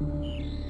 Música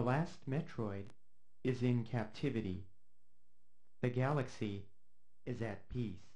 The last Metroid is in captivity. The galaxy is at peace.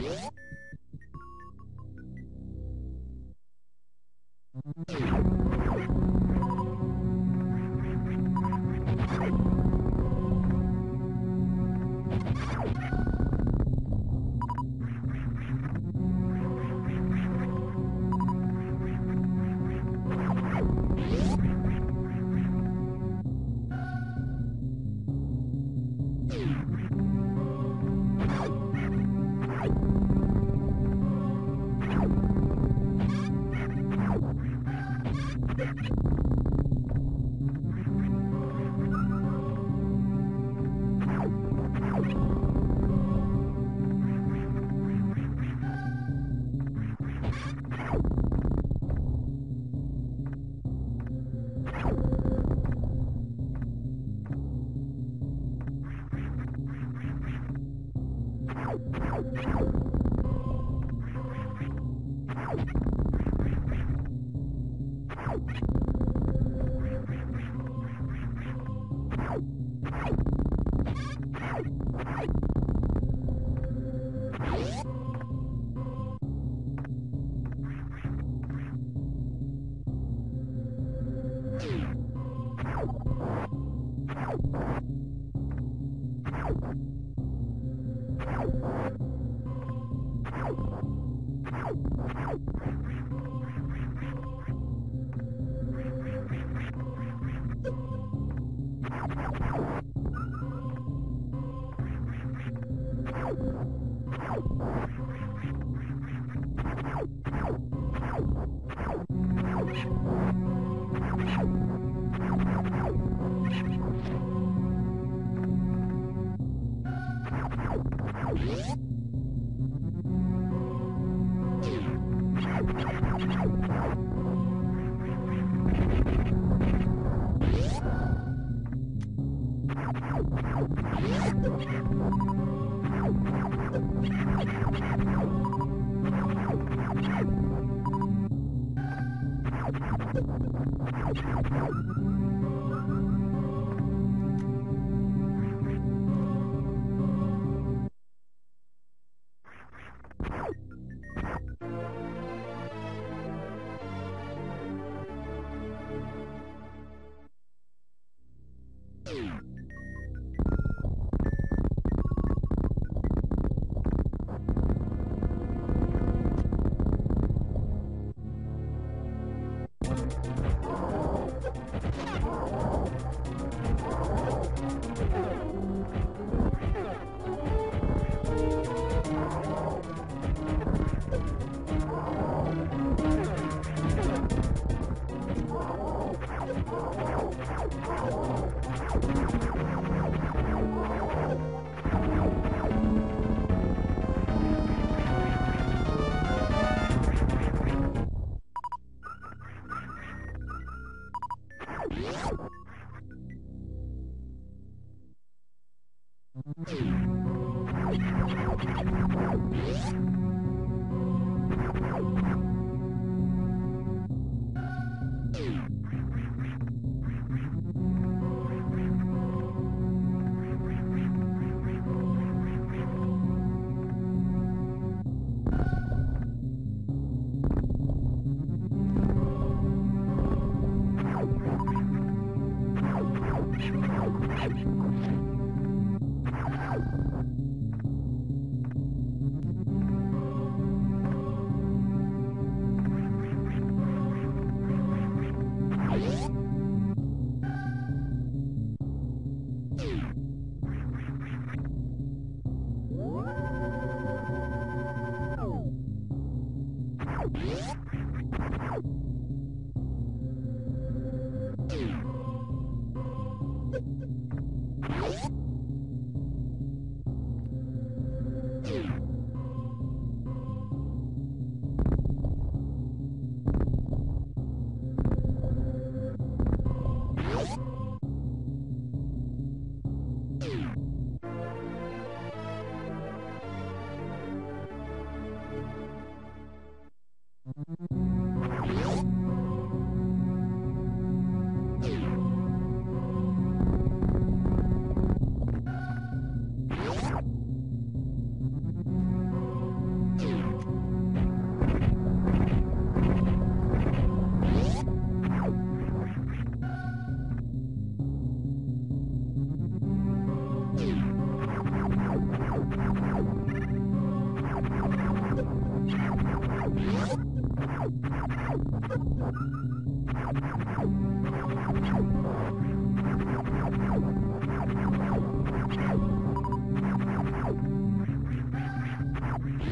You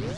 Yeah.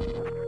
You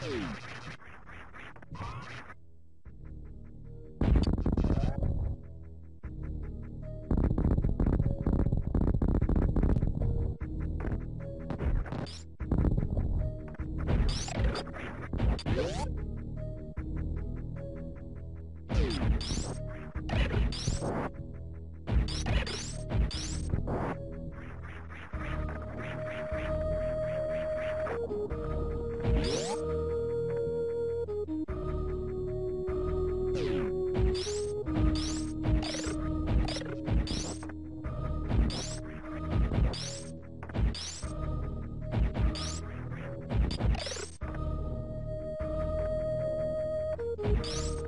Hey!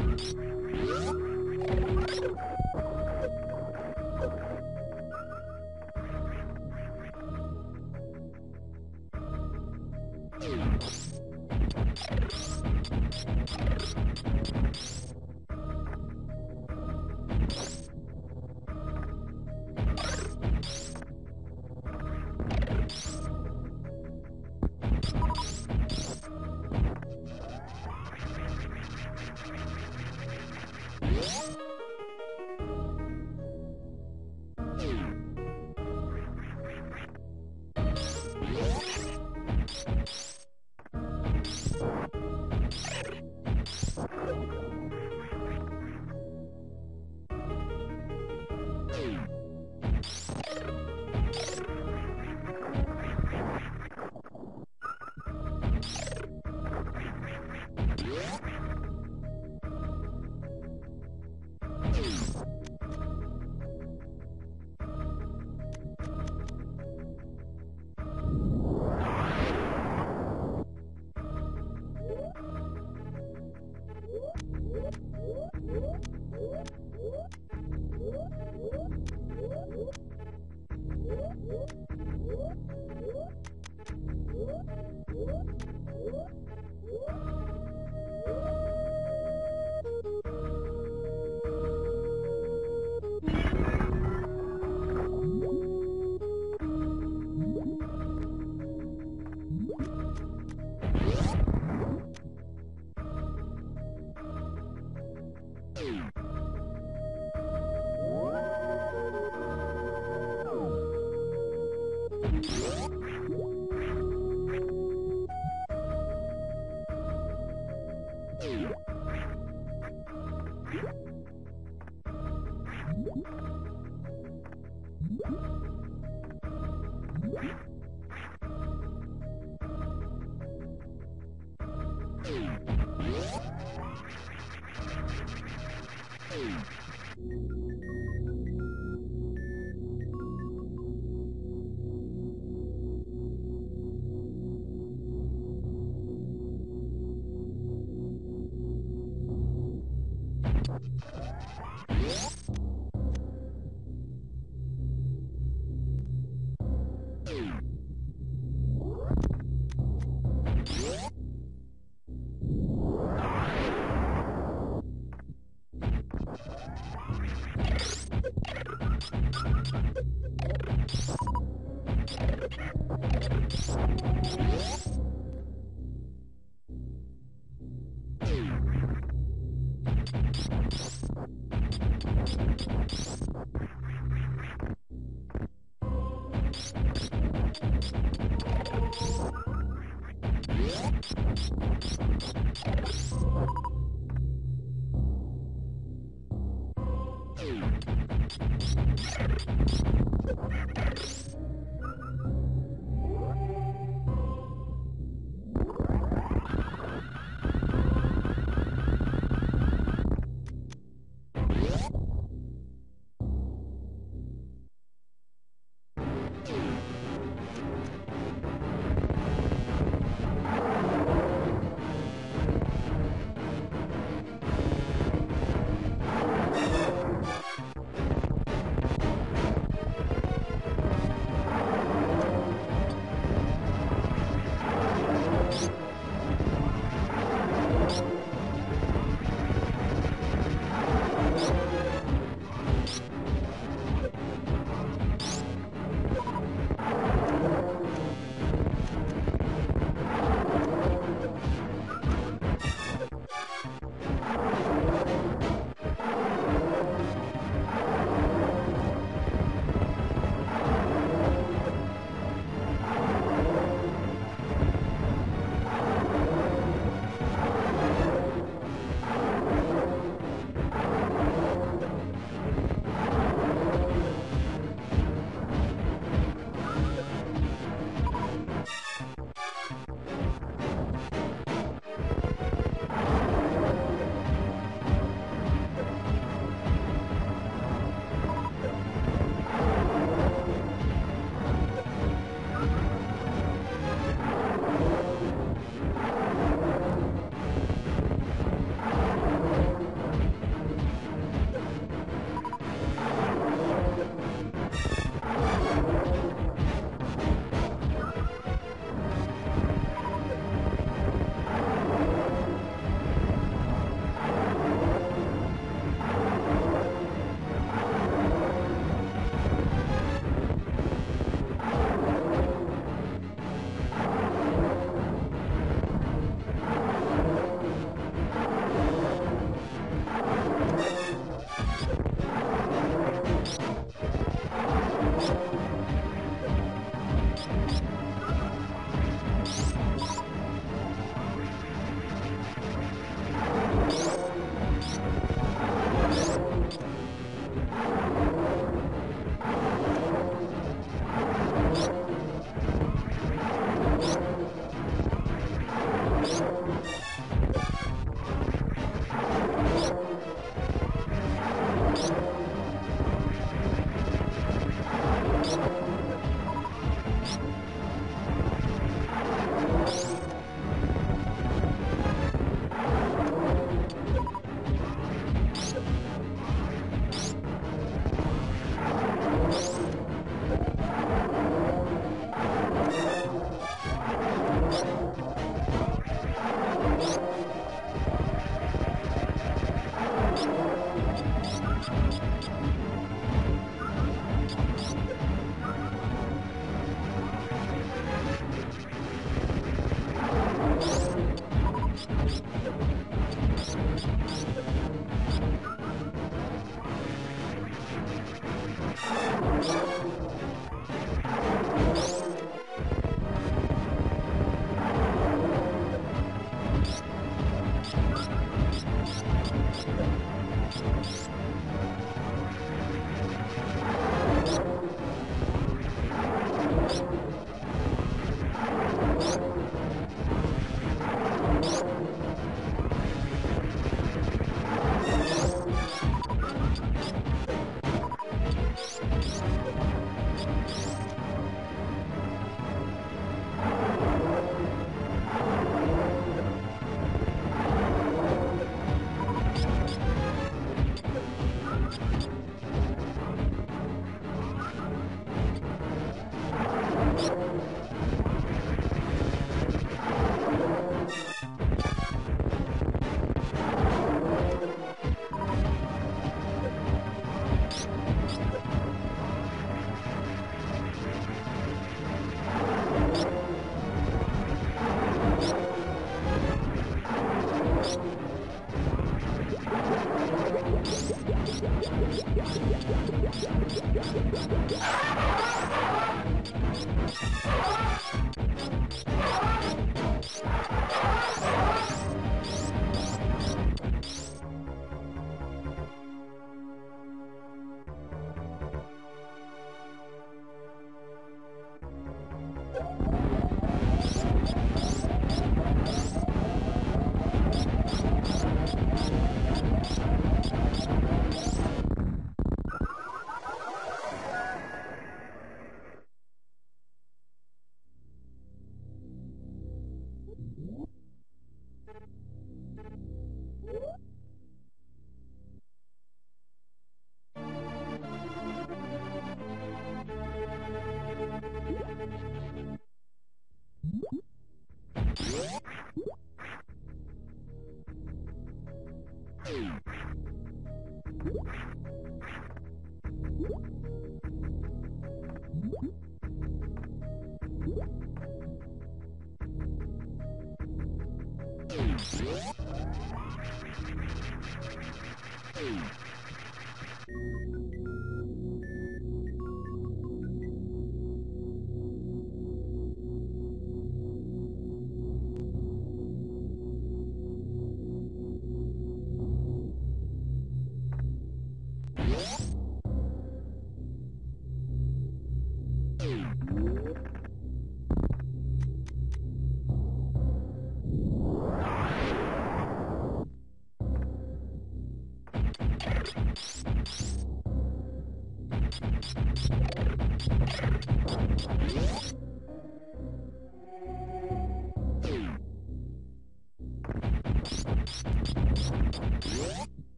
you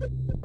Ha ha ha!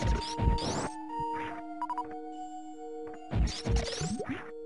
Thank you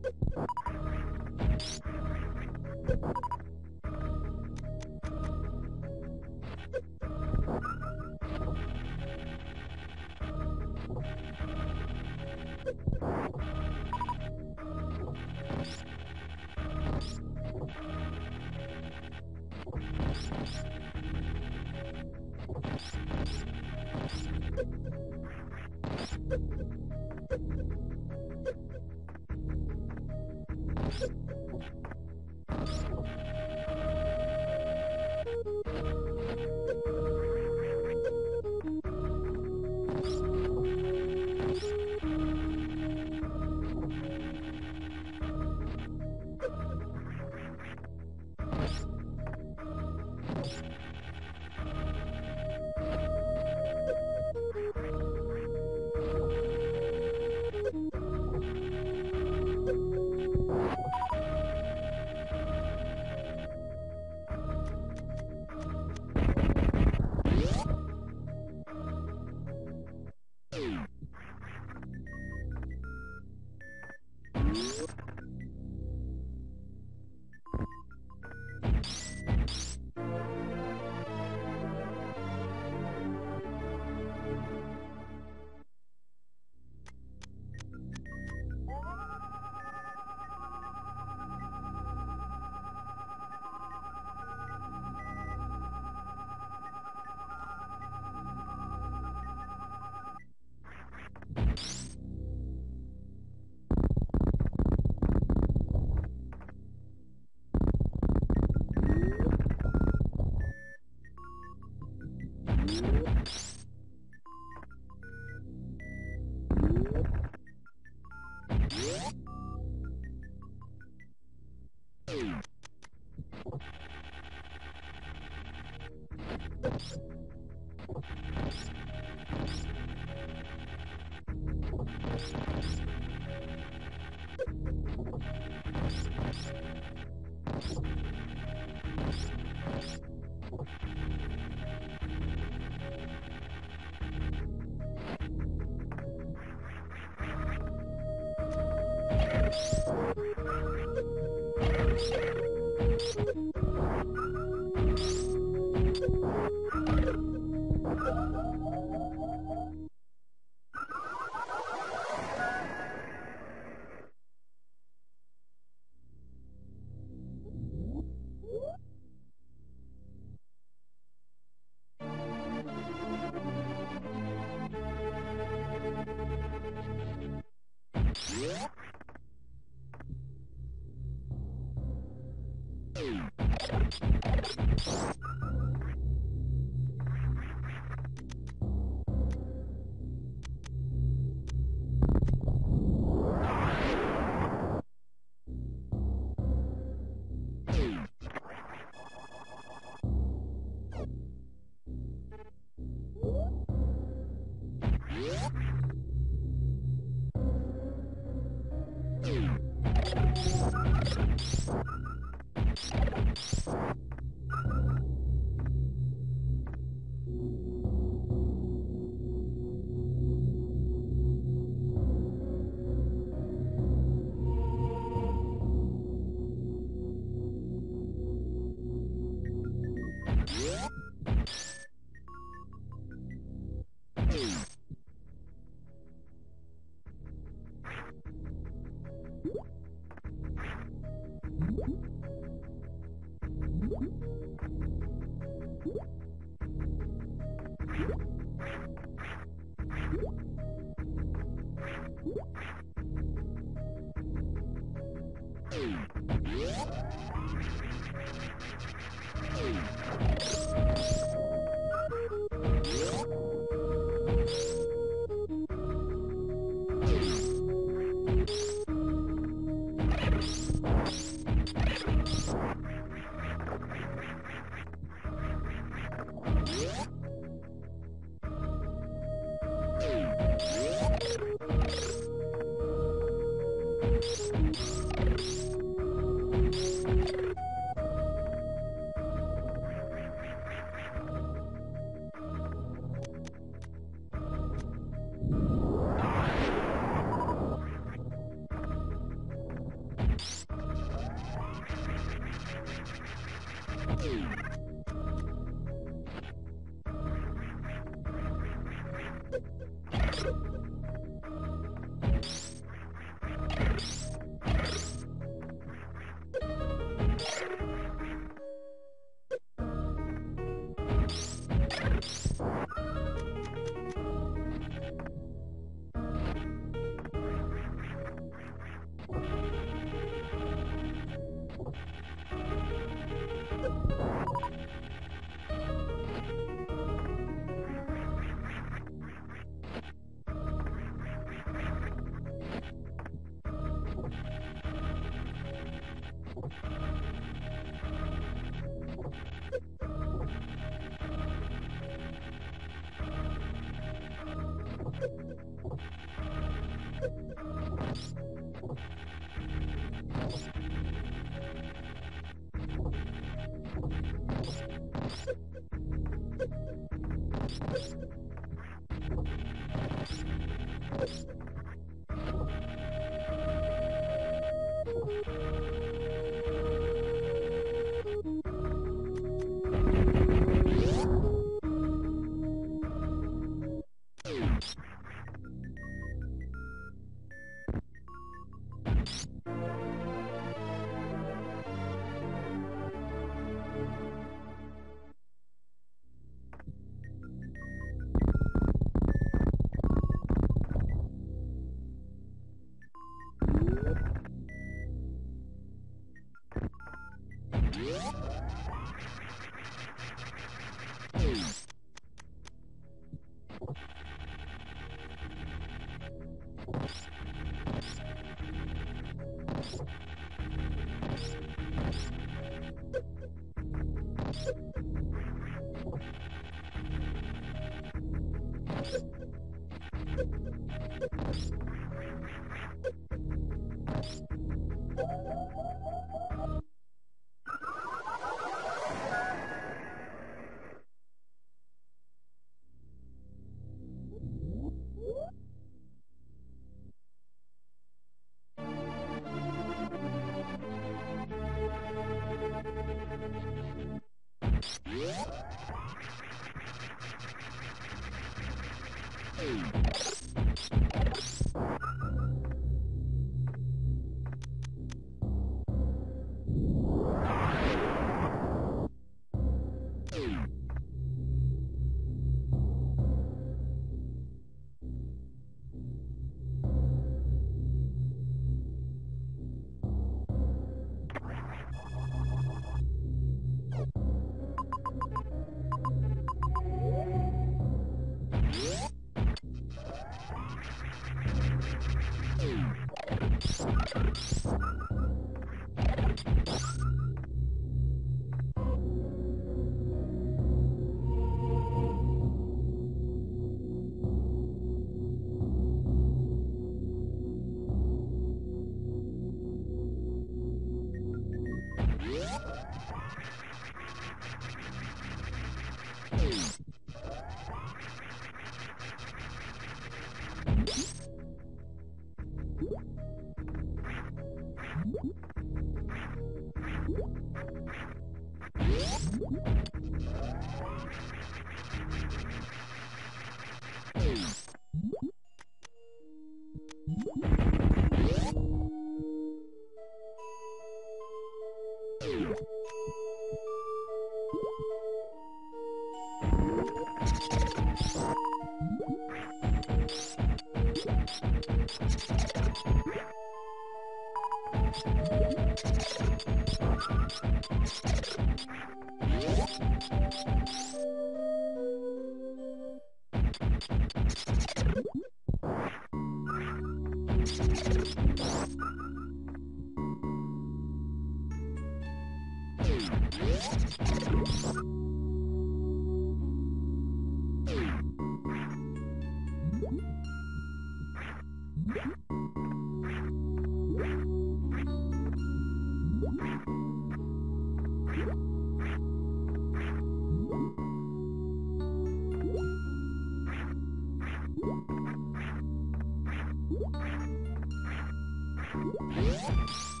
Thank you.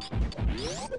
Yeah.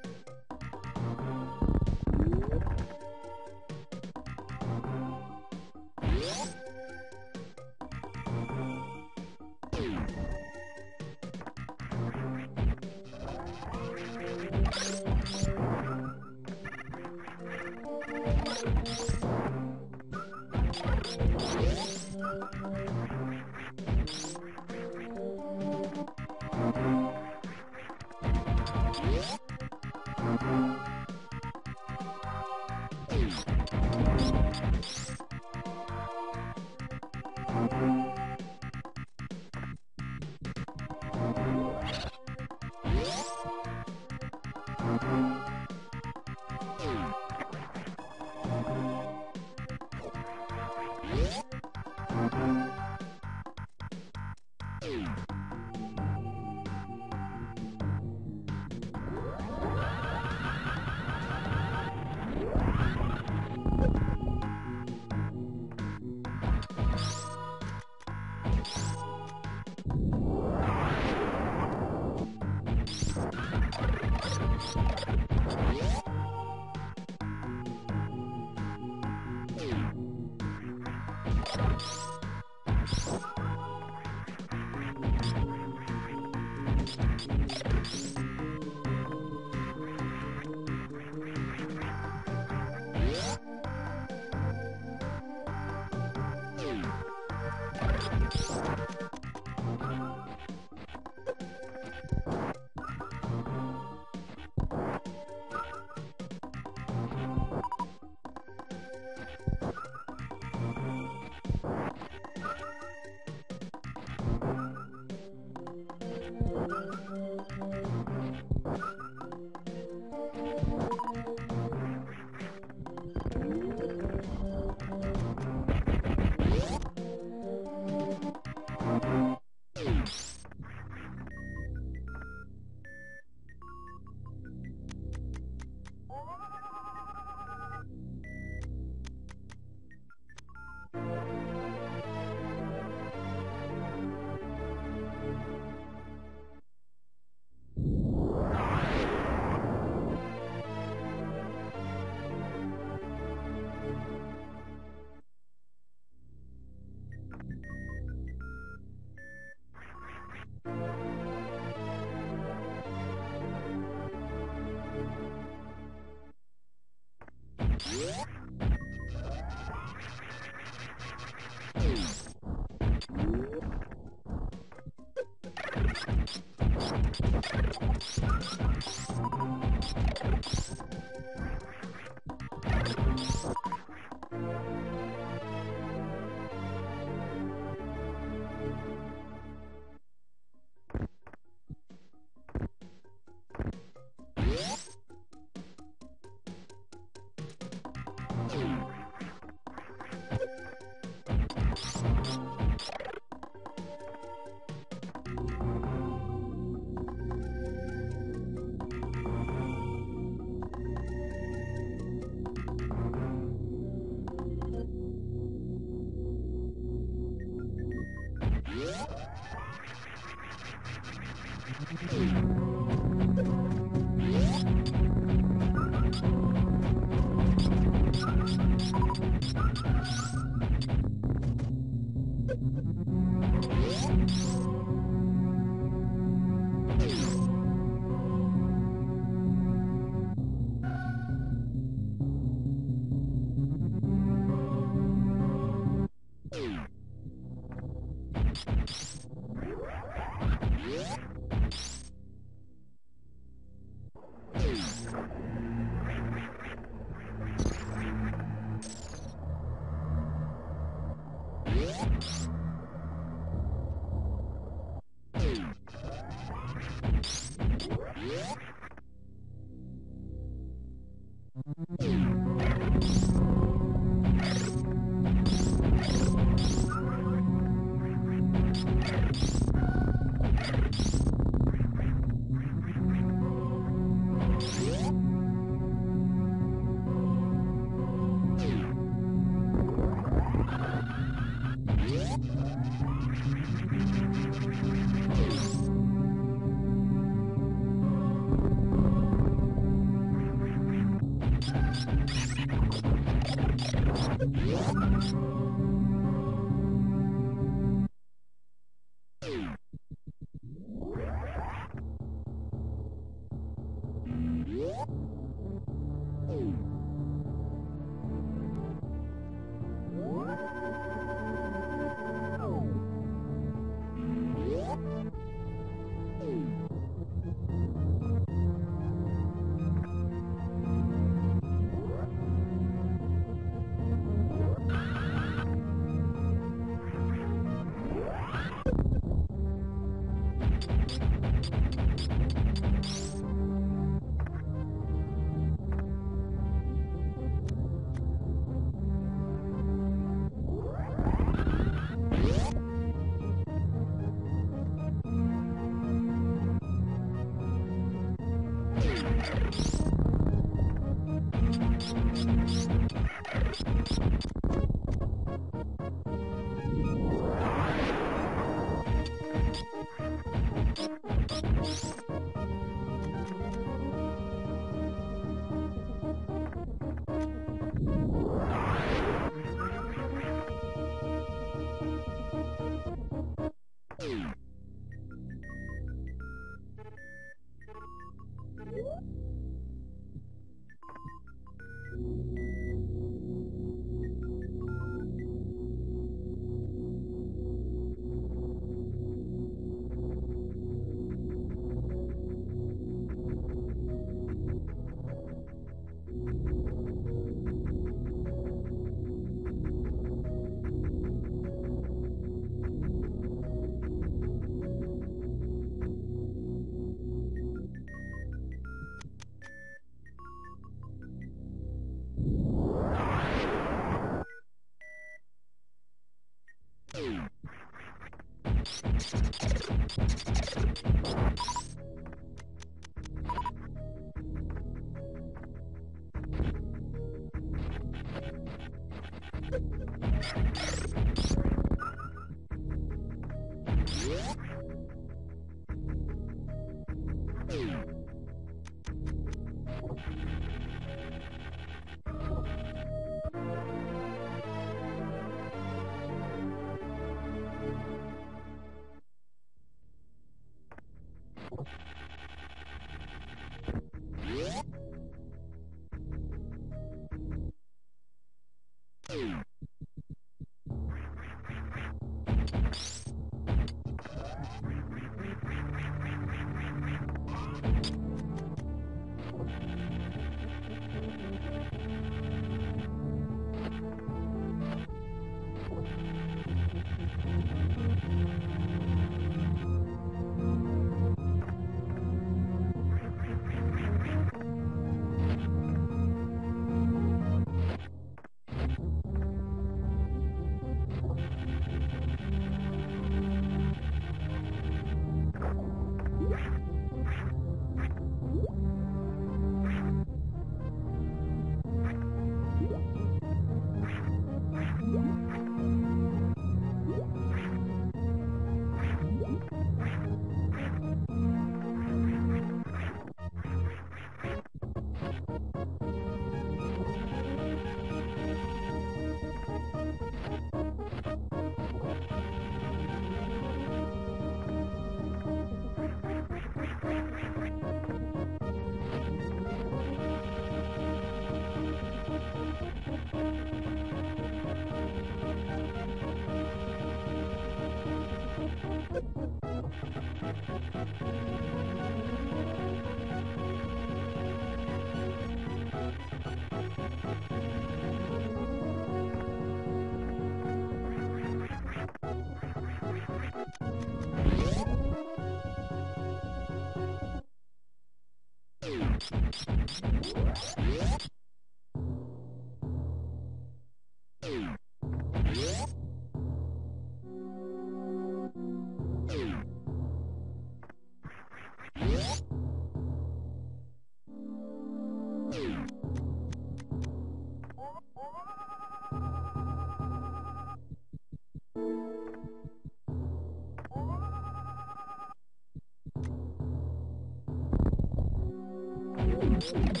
you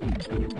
Thank you.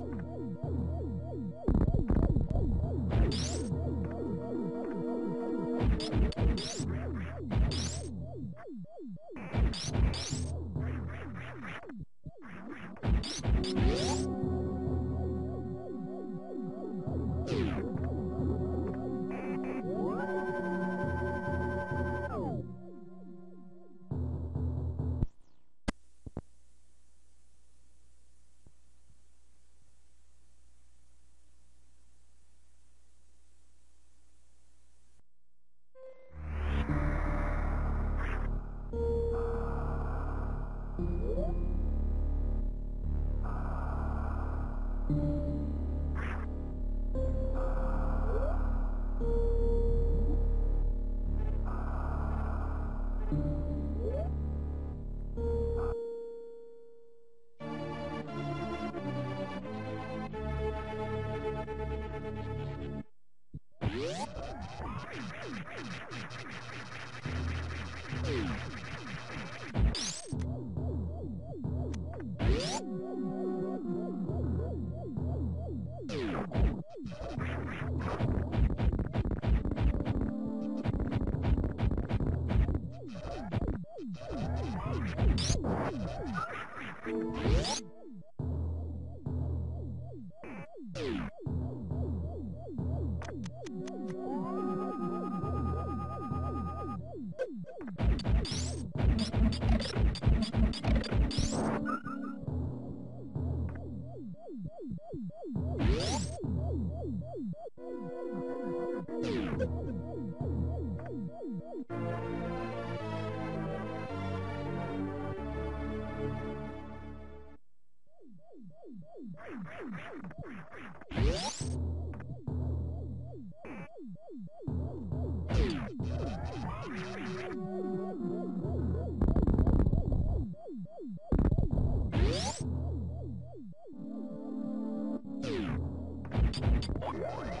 Yeah.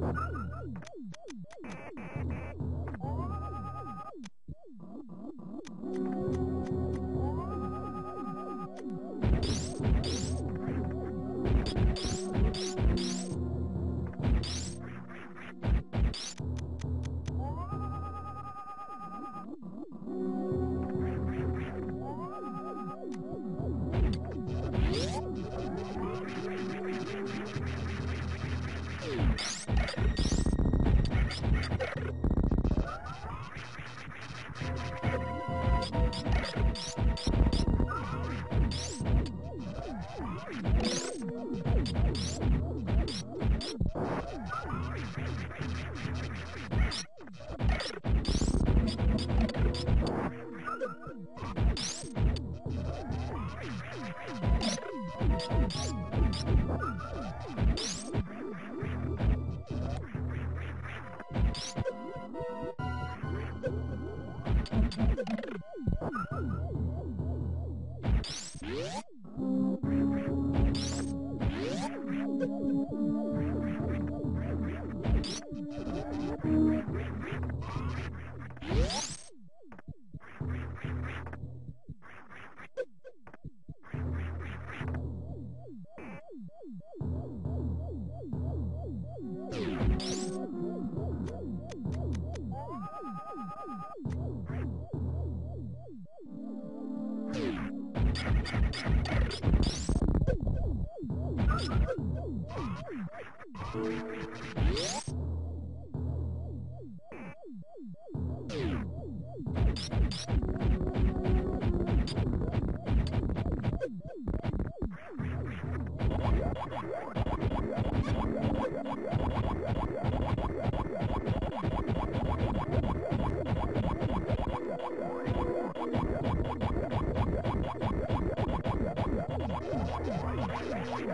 you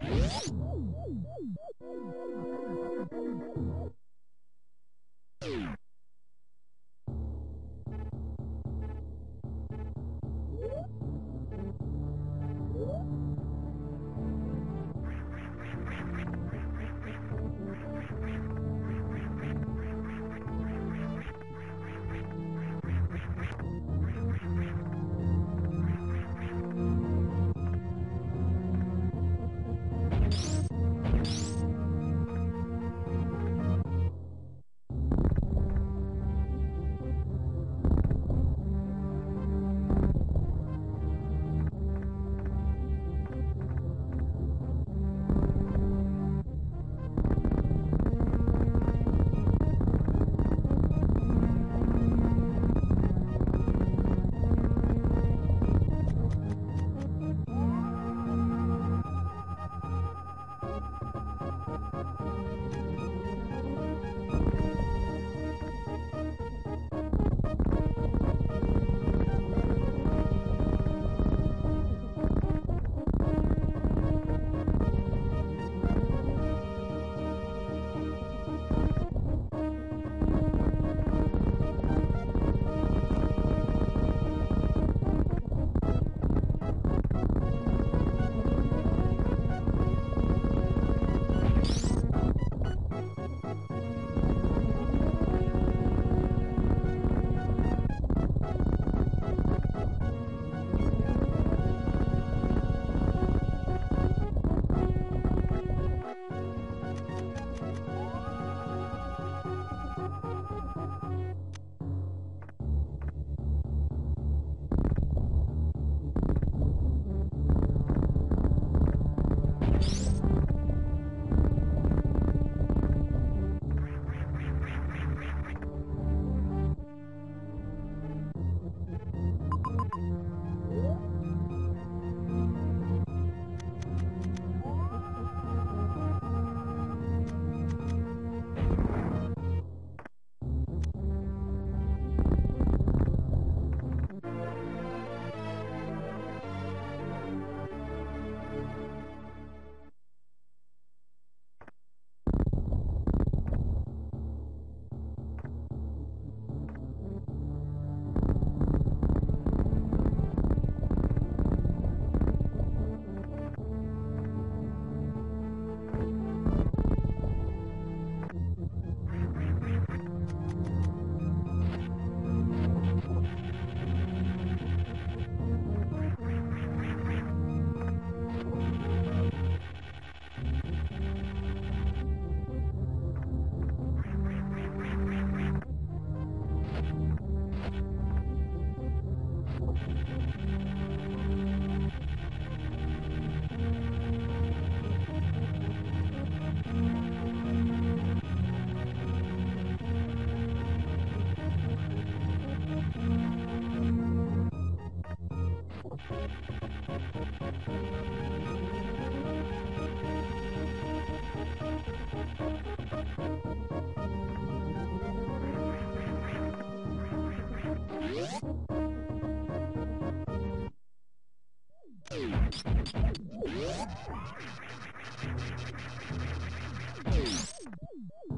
Woo! Thank you. Ooh.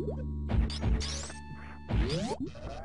Thank you.